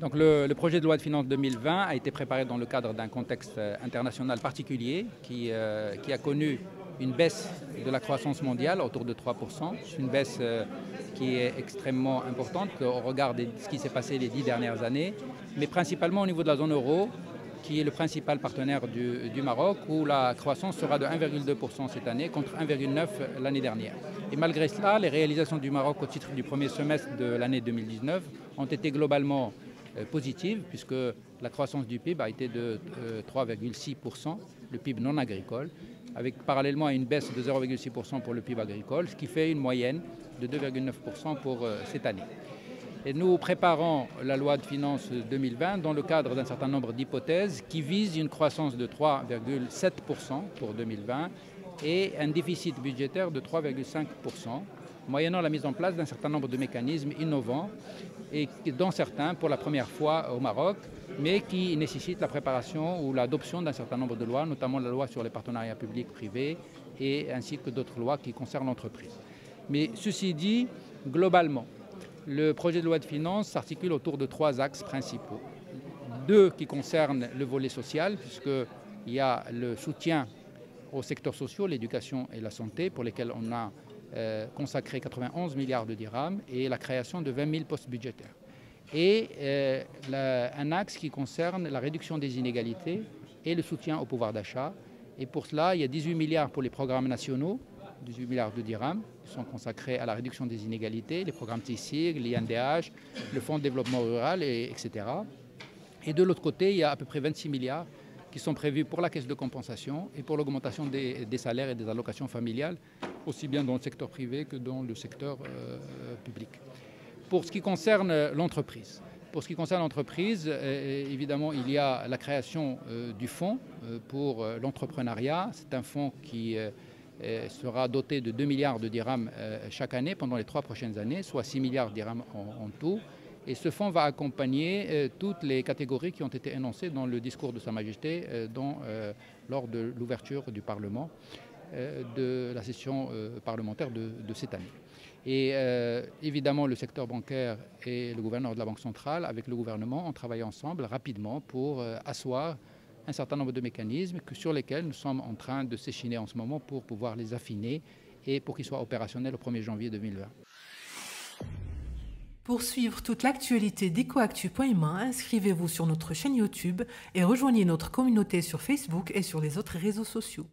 Donc le, projet de loi de finances 2020 a été préparé dans le cadre d'un contexte euh, international particulier qui, euh, qui, a connu une baisse de la croissance mondiale autour de 3%. Une baisse euh, qui est extrêmement importante au regard de ce qui s'est passé les dix dernières années, mais principalement au niveau de la zone euro, qui est le principal partenaire du, du Maroc, où la croissance sera de 1,2% cette année contre 1,9% l'année dernière. Et malgré cela, les réalisations du Maroc au titre du premier semestre de l'année 2019 ont été globalement positive, puisque la croissance du PIB a été de 3,6%, euh, le PIB non agricole, avec parallèlement à une baisse de 0,6% pour le PIB agricole, ce qui fait une moyenne de 2,9% pour euh, cette année. Et nous préparons la loi de finances 2020 dans le cadre d'un certain nombre d'hypothèses qui visent une croissance de 3,7% pour 2020 et un déficit budgétaire de 3,5% moyennant la mise en place d'un certain nombre de mécanismes innovants et dont certains pour la première fois au Maroc, mais qui nécessitent la préparation ou l'adoption d'un certain nombre de lois, notamment la loi sur les partenariats publics-privés et ainsi que d'autres lois qui concernent l'entreprise. Mais ceci dit, globalement, le projet de loi de finances s'articule autour de trois axes principaux. Deux qui concernent le volet social, puisqu'il y a le soutien aux secteurs sociaux, l'éducation et la santé, pour lesquels on a euh, consacré 91 milliards de dirhams et la création de 20 000 postes budgétaires. Et euh, un axe qui concerne la réduction des inégalités et le soutien au pouvoir d'achat. Et pour cela, il y a 18 milliards pour les programmes nationaux, 18 milliards de dirhams qui sont consacrés à la réduction des inégalités, les programmes TISIG, l'INDH, le Fonds de développement rural, et, etc. Et de l'autre côté, il y a à peu près 26 milliards qui sont prévus pour la caisse de compensation et pour l'augmentation des, salaires et des allocations familiales, aussi bien dans le secteur privé que dans le secteur euh, public. Pour ce qui concerne l'entreprise, pour ce qui concerne l'entreprise, euh, évidemment, il y a la création euh, du fonds pour l'entrepreneuriat. C'est un fonds qui sera doté de 2 milliards de dirhams chaque année pendant les trois prochaines années, soit 6 milliards de dirhams en tout. Et ce fonds va accompagner euh, toutes les catégories qui ont été énoncées dans le discours de Sa Majesté euh, euh, lors de l'ouverture du Parlement de la session parlementaire de, cette année. Et évidemment, le secteur bancaire et le gouverneur de la Banque centrale, avec le gouvernement, ont travaillé ensemble rapidement pour asseoir un certain nombre de mécanismes sur lesquels nous sommes en train de s'échiner en ce moment pour pouvoir les affiner et pour qu'ils soient opérationnels au 1er janvier 2020. Pour suivre toute l'actualité d'EcoActu.ma, inscrivez-vous sur notre chaîne YouTube et rejoignez notre communauté sur Facebook et sur les autres réseaux sociaux.